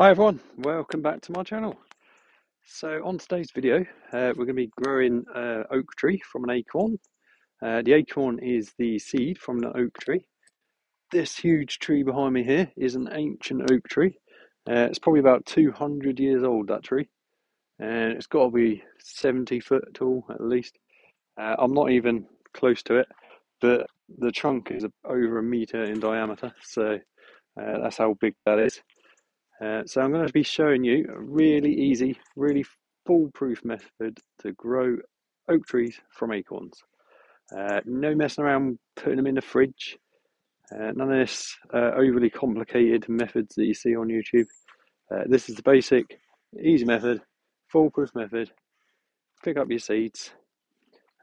Hi everyone, welcome back to my channel. So on today's video, uh, we're going to be growing uh, oak tree from an acorn. Uh, the acorn is the seed from the oak tree. This huge tree behind me here is an ancient oak tree. Uh, it's probably about 200 years old, that tree. And it's got to be 70 foot tall at least. Uh, I'm not even close to it, but the trunk is over a meter in diameter. So uh, that's how big that is. Uh, so I'm going to be showing you a really easy, really foolproof method to grow oak trees from acorns. Uh, no messing around putting them in the fridge. Uh, none of this uh, overly complicated methods that you see on YouTube. Uh, this is the basic, easy method, foolproof method. Pick up your seeds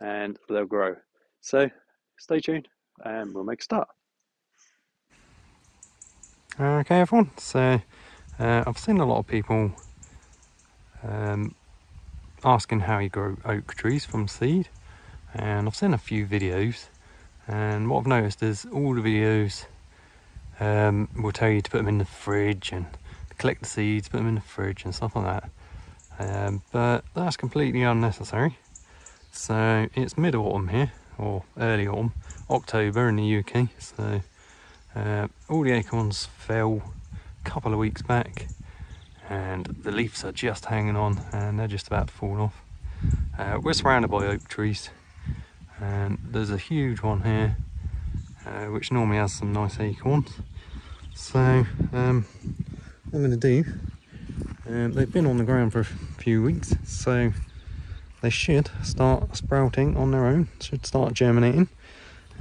and they'll grow. So stay tuned and we'll make a start. Okay everyone, so uh, I've seen a lot of people um, asking how you grow oak trees from seed and I've seen a few videos and what I've noticed is all the videos um, will tell you to put them in the fridge and collect the seeds, put them in the fridge and stuff like that. Um, but that's completely unnecessary. So it's mid-autumn here or early autumn, October in the UK so uh, all the acorns fell couple of weeks back and the leaves are just hanging on and they're just about to fall off. Uh, we're surrounded by oak trees and there's a huge one here uh, which normally has some nice acorns. So um, I'm going to do, uh, they've been on the ground for a few weeks so they should start sprouting on their own, should start germinating.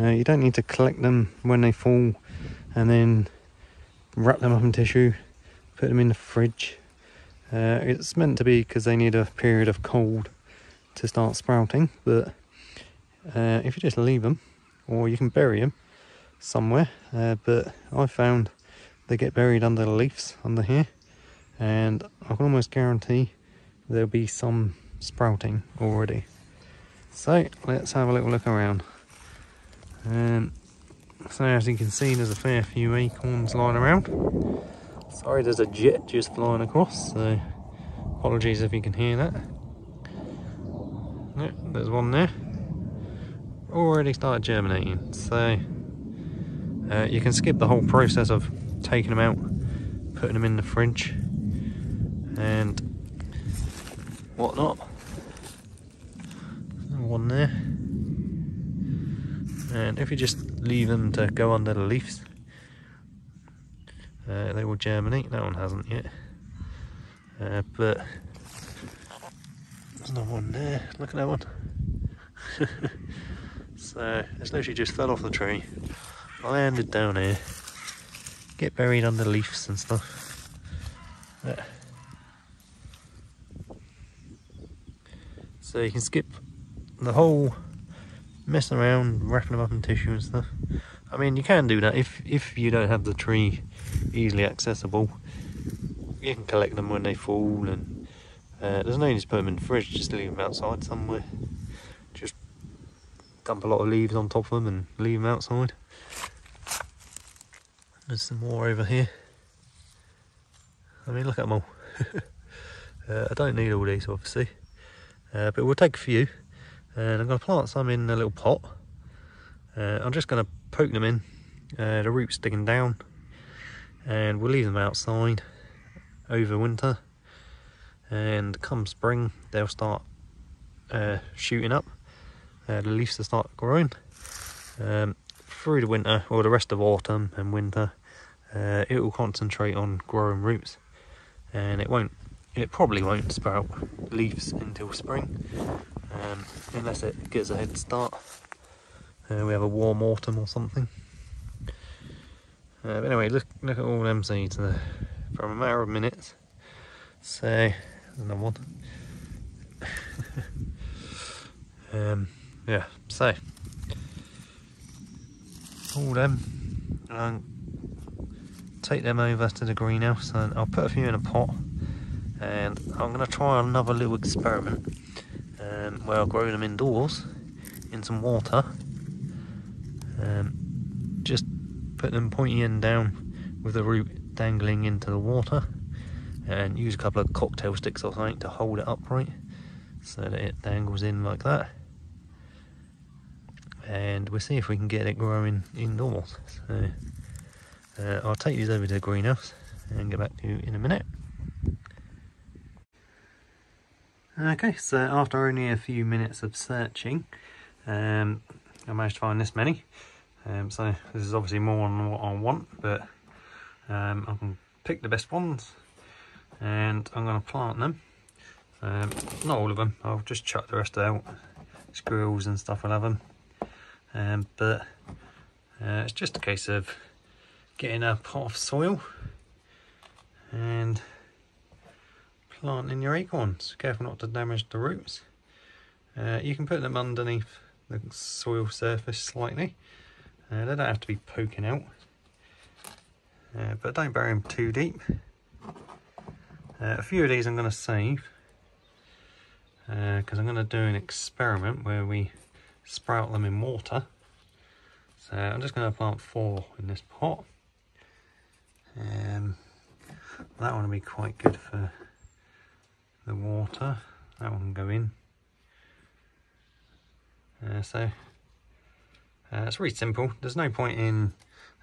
Uh, you don't need to collect them when they fall and then wrap them up in tissue, put them in the fridge. Uh, it's meant to be because they need a period of cold to start sprouting, but uh, if you just leave them, or you can bury them somewhere, uh, but I found they get buried under the leaves under here, and I can almost guarantee there'll be some sprouting already. So let's have a little look around. Um, so as you can see, there's a fair few acorns lying around. Sorry, there's a jet just flying across, so apologies if you can hear that. Yep, there's one there. Already started germinating, so uh, you can skip the whole process of taking them out, putting them in the fridge, and whatnot. One there if you just leave them to go under the leaves. Uh, they will germinate. That one hasn't yet. Uh, but there's another one there. Look at that one. So it's literally just fell off the tree. Landed down here. Get buried under leaves and stuff. Yeah. so you can skip the whole messing around, wrapping them up in tissue and stuff. I mean, you can do that if if you don't have the tree easily accessible. You can collect them when they fall, and uh, there's no need to put them in the fridge. Just leave them outside somewhere. Just dump a lot of leaves on top of them and leave them outside. There's some more over here. I mean, look at them all. uh, I don't need all these, obviously, uh, but we'll take a few and I'm going to plant some in a little pot. Uh, I'm just going to poke them in, uh, the roots sticking down, and we'll leave them outside over winter. And come spring, they'll start uh, shooting up. Uh, the leaves will start growing. Um, through the winter, or the rest of autumn and winter, uh, it will concentrate on growing roots, and it won't. It probably won't sprout leaves until spring um, unless it gets a head start. Uh, we have a warm autumn or something. Uh, but anyway, look look at all them seeds there from a matter of minutes. So another one. um, yeah, so all them and take them over to the greenhouse and I'll put a few in a pot and I'm going to try another little experiment um, where I'll grow them indoors in some water. Um, just put them pointy end down with the root dangling into the water and use a couple of cocktail sticks or something to hold it upright so that it dangles in like that. And we'll see if we can get it growing indoors. So uh, I'll take these over to the greenhouse and get back to you in a minute okay so after only a few minutes of searching um, I managed to find this many um, so this is obviously more than what I want but um, I can pick the best ones and I'm going to plant them. Um, not all of them, I'll just chuck the rest out. Squirrels and stuff will have them. Um, but uh, it's just a case of getting a pot of soil and planting your acorns. Careful not to damage the roots. Uh, you can put them underneath the soil surface slightly. Uh, they don't have to be poking out. Uh, but don't bury them too deep. Uh, a few of these I'm going to save because uh, I'm going to do an experiment where we sprout them in water. So I'm just going to plant four in this pot. Um, that one will be quite good for the water. That one can go in. Uh, so uh, it's really simple. There's no point in.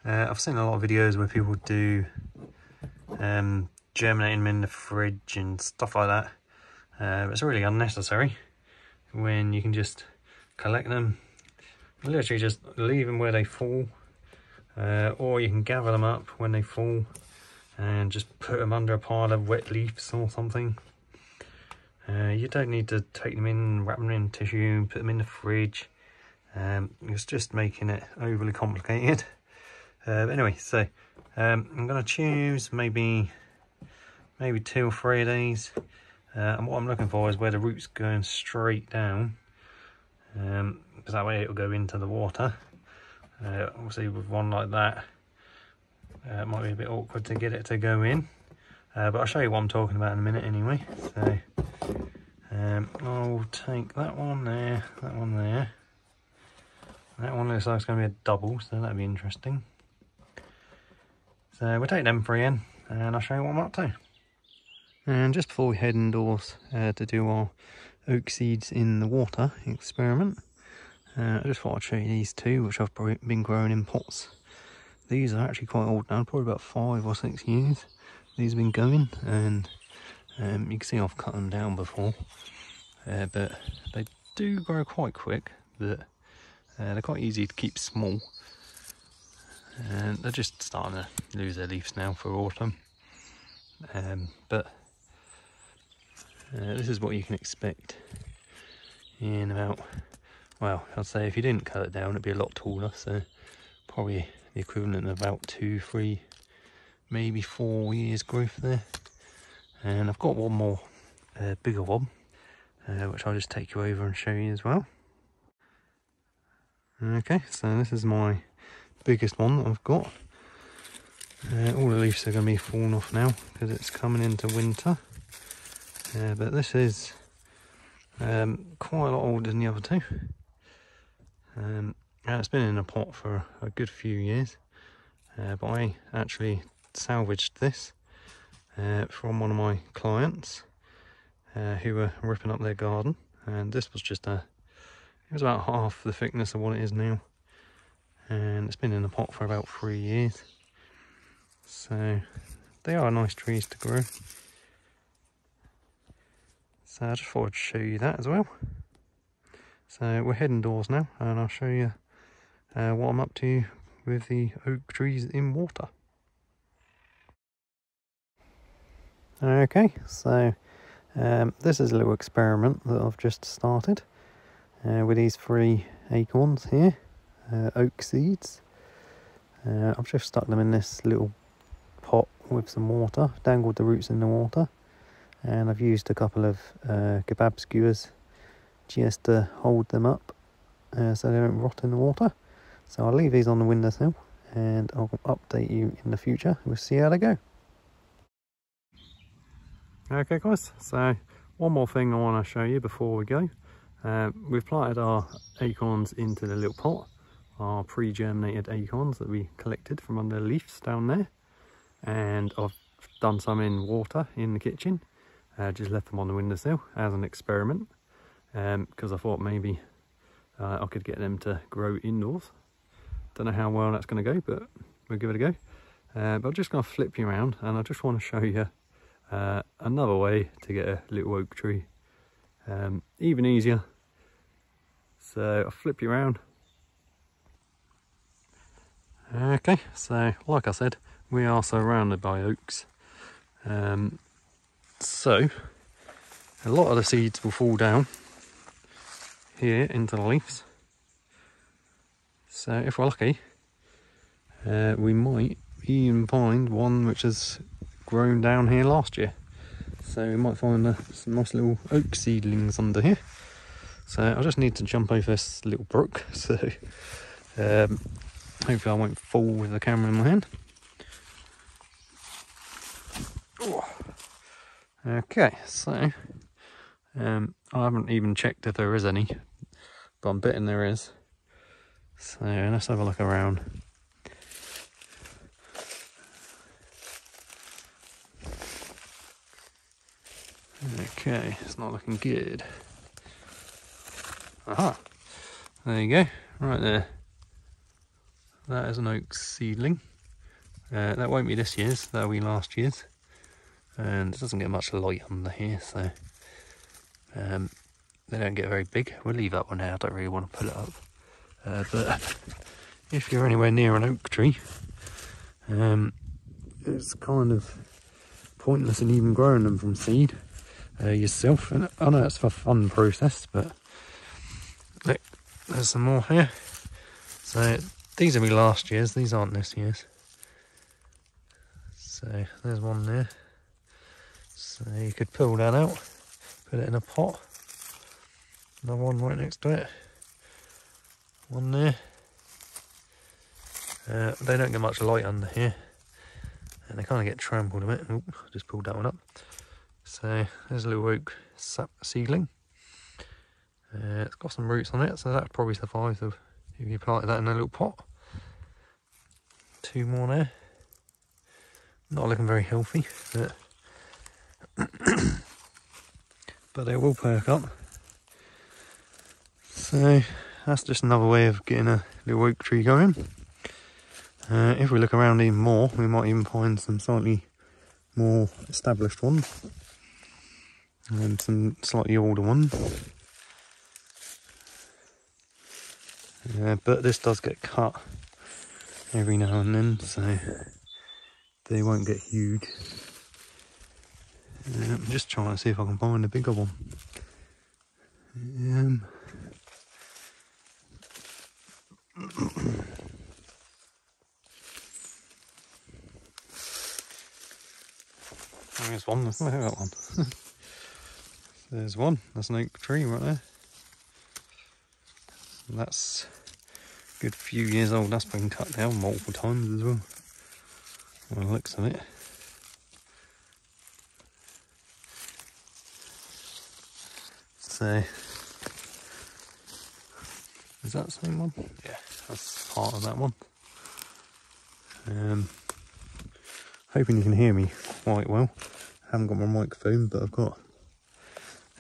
Uh, I've seen a lot of videos where people do um, germinating them in the fridge and stuff like that. Uh, it's really unnecessary when you can just collect them, literally just leave them where they fall, uh, or you can gather them up when they fall and just put them under a pile of wet leaves or something. Uh, you don't need to take them in, wrap them in tissue, put them in the fridge. Um, it's just making it overly complicated. Uh, anyway, so um, I'm going to choose maybe maybe two or three of these. Uh, and what I'm looking for is where the root's going straight down. Because um, that way it'll go into the water. Uh, obviously with one like that, uh, it might be a bit awkward to get it to go in. Uh, but I'll show you what I'm talking about in a minute anyway. So um, I'll take that one there, that one there. That one looks like it's going to be a double, so that'll be interesting. So we'll take them three in, and I'll show you what I'm up to. And just before we head indoors uh, to do our oak seeds in the water experiment, uh, I just thought I'd show you these two, which I've been growing in pots. These are actually quite old now, probably about five or six years. These have been going, and um, you can see I've cut them down before, uh, but they do grow quite quick, but uh, they're quite easy to keep small. And they're just starting to lose their leaves now for autumn. Um, but uh, this is what you can expect in about, well, I'd say if you didn't cut it down, it'd be a lot taller. So probably the equivalent of about two, three, maybe four years growth there. And I've got one more uh, bigger one, uh, which I'll just take you over and show you as well. Okay, so this is my biggest one that I've got. Uh, all the leaves are going to be falling off now because it's coming into winter. Uh, but this is um, quite a lot older than the other two. Um, it's been in a pot for a good few years. Uh, but I actually salvaged this uh, from one of my clients uh, who were ripping up their garden. And this was just a, it was about half the thickness of what it is now. And it's been in the pot for about three years. So they are nice trees to grow. So I just thought I'd show you that as well. So we're heading doors now and I'll show you uh, what I'm up to with the oak trees in water. Okay, so um, this is a little experiment that I've just started uh, with these three acorns here, uh, oak seeds. Uh, I've just stuck them in this little pot with some water, dangled the roots in the water and I've used a couple of uh, kebab skewers just to hold them up uh, so they don't rot in the water. So I'll leave these on the windowsill and I'll update you in the future. We'll see how they go. Okay guys, so one more thing I want to show you before we go. Uh, we've planted our acorns into the little pot, our pre-germinated acorns that we collected from under the leaves down there. And I've done some in water in the kitchen. Uh, just left them on the windowsill as an experiment because um, I thought maybe uh, I could get them to grow indoors. Don't know how well that's going to go, but we'll give it a go. Uh, but I'm just going to flip you around and I just want to show you uh, another way to get a little oak tree um, even easier. So I'll flip you around. Okay, so like I said, we are surrounded by oaks. Um, so a lot of the seeds will fall down here into the leaves. So if we're lucky, uh, we might even find one which has grown down here last year. So we might find uh, some nice little oak seedlings under here. So I just need to jump over this little brook. So um, hopefully I won't fall with the camera in my hand. Okay, so um, I haven't even checked if there is any, but I'm betting there is. So let's have a look around. Okay, it's not looking good. Aha, there you go, right there. That is an oak seedling. Uh, that won't be this year's, that'll be last year's. And it doesn't get much light under here, so um, they don't get very big. We'll leave that one there, I don't really want to pull it up. Uh, but if you're anywhere near an oak tree, um, it's kind of pointless in even growing them from seed uh, yourself. And I know it's a fun process, but look, there's some more here. So these are my last year's, these aren't this year's. So there's one there. So you could pull that out, put it in a pot. Another one right next to it. One there. Uh, they don't get much light under here. And they kind of get trampled a bit. Oop, just pulled that one up. So there's a little oak sap seedling. Uh, it's got some roots on it, so that probably survives if you planted that in a little pot. Two more there. Not looking very healthy, but but they will perk up. So that's just another way of getting a little oak tree going. Uh, if we look around even more, we might even find some slightly more established ones and some slightly older ones. Yeah, but this does get cut every now and then, so they won't get huge. Yeah, I'm just trying to see if I can find a bigger one. Um, there's one, there's that one. There's one. That's an oak tree right there. And that's a good few years old. That's been cut down multiple times as well. By the looks of it. So, is that the same one? Yeah, that's part of that one. Um, hoping you can hear me quite well. I haven't got my microphone, but I've got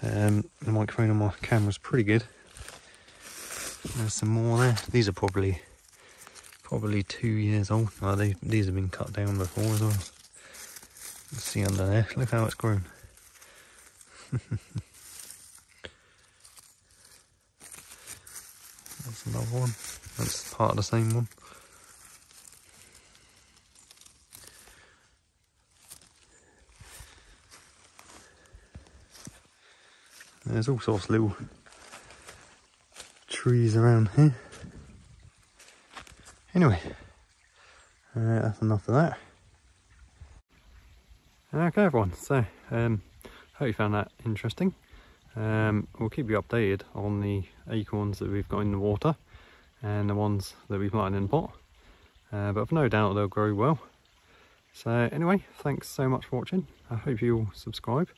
um, the microphone on my camera is pretty good. There's some more there. These are probably probably two years old. Oh, they, these have been cut down before as well. Let's see under there. Look how it's grown. That's another one. That's part of the same one. There's all sorts of little trees around here. Anyway, uh, that's enough of that. Okay everyone, so um, hope you found that interesting. Um, we'll keep you updated on the acorns that we've got in the water and the ones that we've planted in pot. Uh, but I've no doubt they'll grow well. So anyway, thanks so much for watching. I hope you'll subscribe.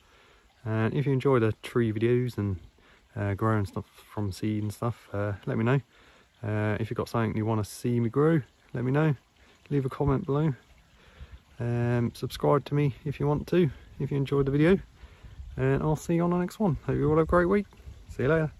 And if you enjoy the tree videos and uh, growing stuff from seed and stuff, uh, let me know. Uh, if you've got something you want to see me grow, let me know. Leave a comment below. Um, subscribe to me if you want to, if you enjoyed the video. And I'll see you on the next one. Hope you all have a great week. See you later.